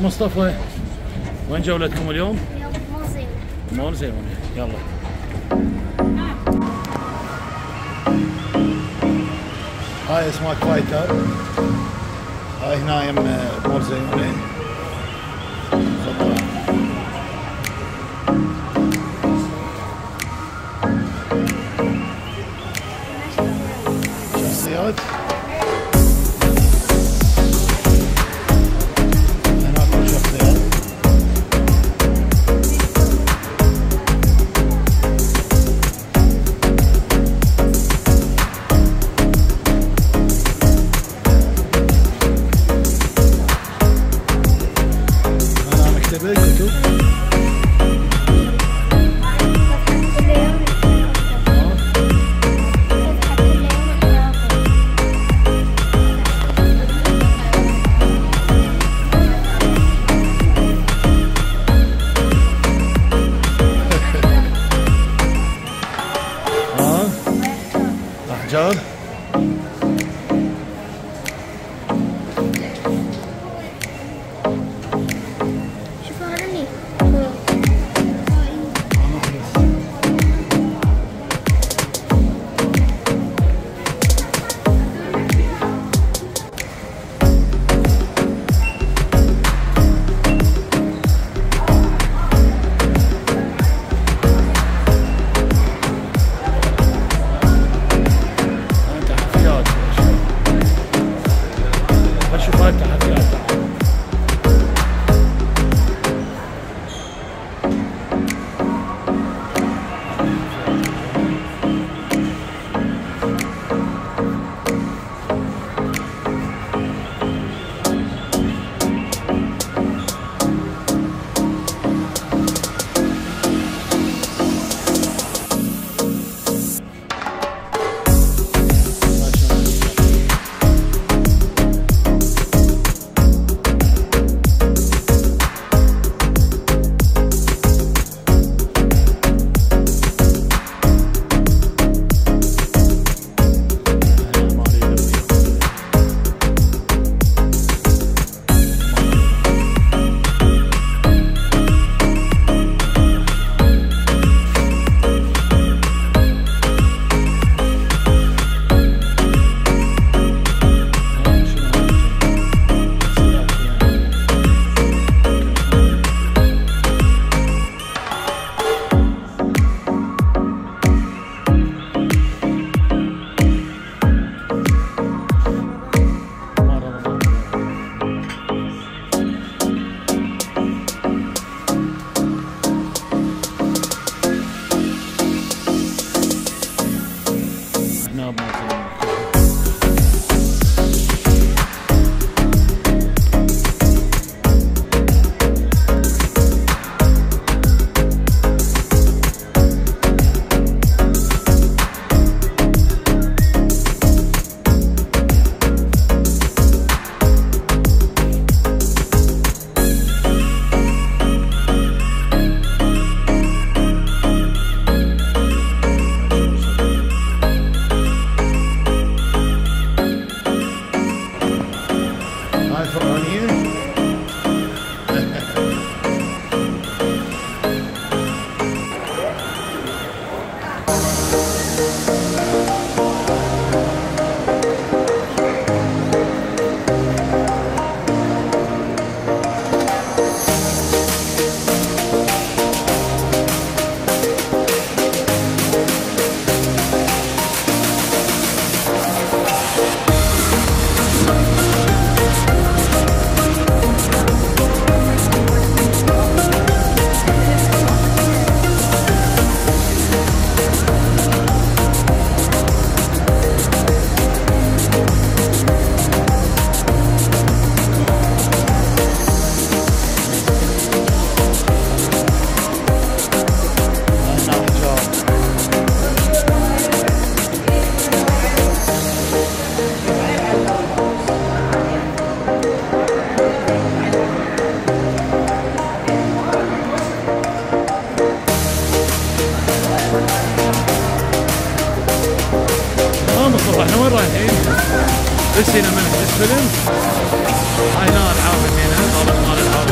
مصطفى وين جولتكم اليوم؟ اليوم مو زين. مول زيون يلا هاي اسمها فايتر هاي هنا يم مول زيون c'est vrai, c'est tout. On you. نسينا من الفيلم؟ هاي نار العاب هنا طابق مال العاب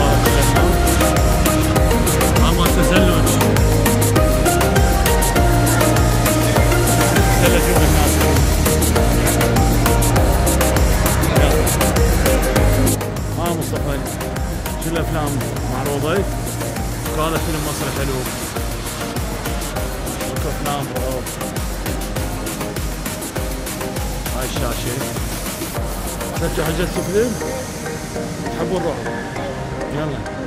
ما تسلل تسلل شوف الناس. ها آه، مصطفى شو الأفلام معروضة؟ هذا فيلم مصري حلو. اكو افلام هاي الشاشة. تفتح حجزت فيلم؟ تحبوا الرعب؟ يلا.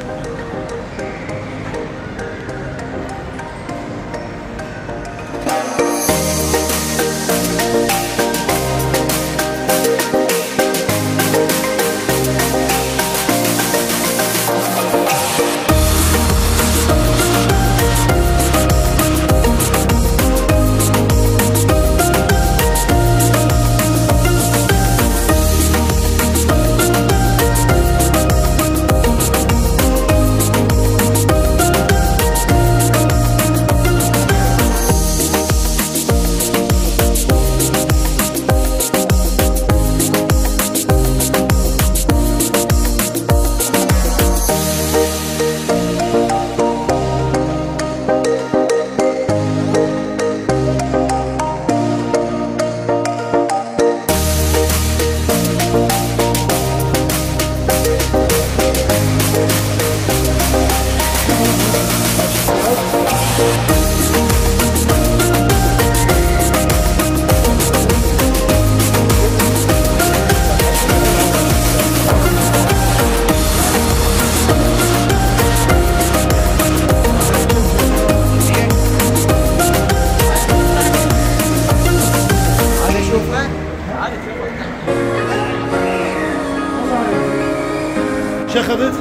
شو اخذت؟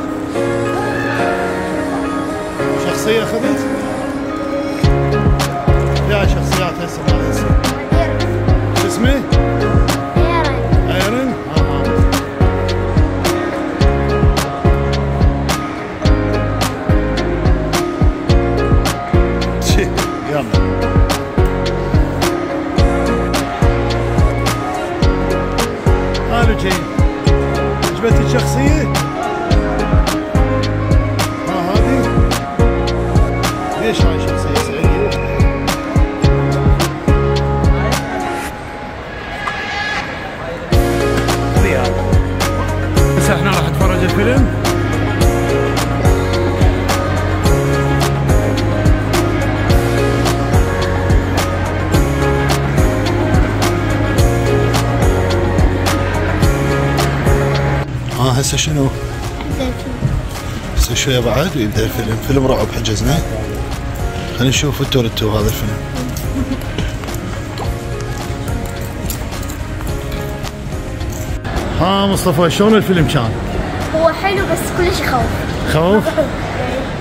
شخصية اخذت؟ يا شخصيات هسه ما اسمه؟ قالوا جين عجبتك الشخصية؟ ها هذه؟ ليش هاي شخصية سعيدة؟ هسه إحنا راح نتفرج الفيلم ها هسه شنو؟ هسه شوية بعد ويبدأ الفيلم، فيلم رعب حجزنا خلينا نشوف أنتوا هذا الفيلم ها مصطفى شلون الفيلم كان؟ هو حلو بس كلش يخوف خوف؟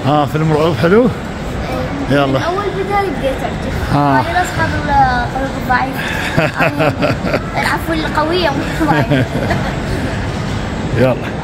ها فيلم رعب حلو؟ يلا. من أول بداية بديت أعجب ها. هاي الاصحاب القلب الضعيف العفو القوية مو ضعيف يلا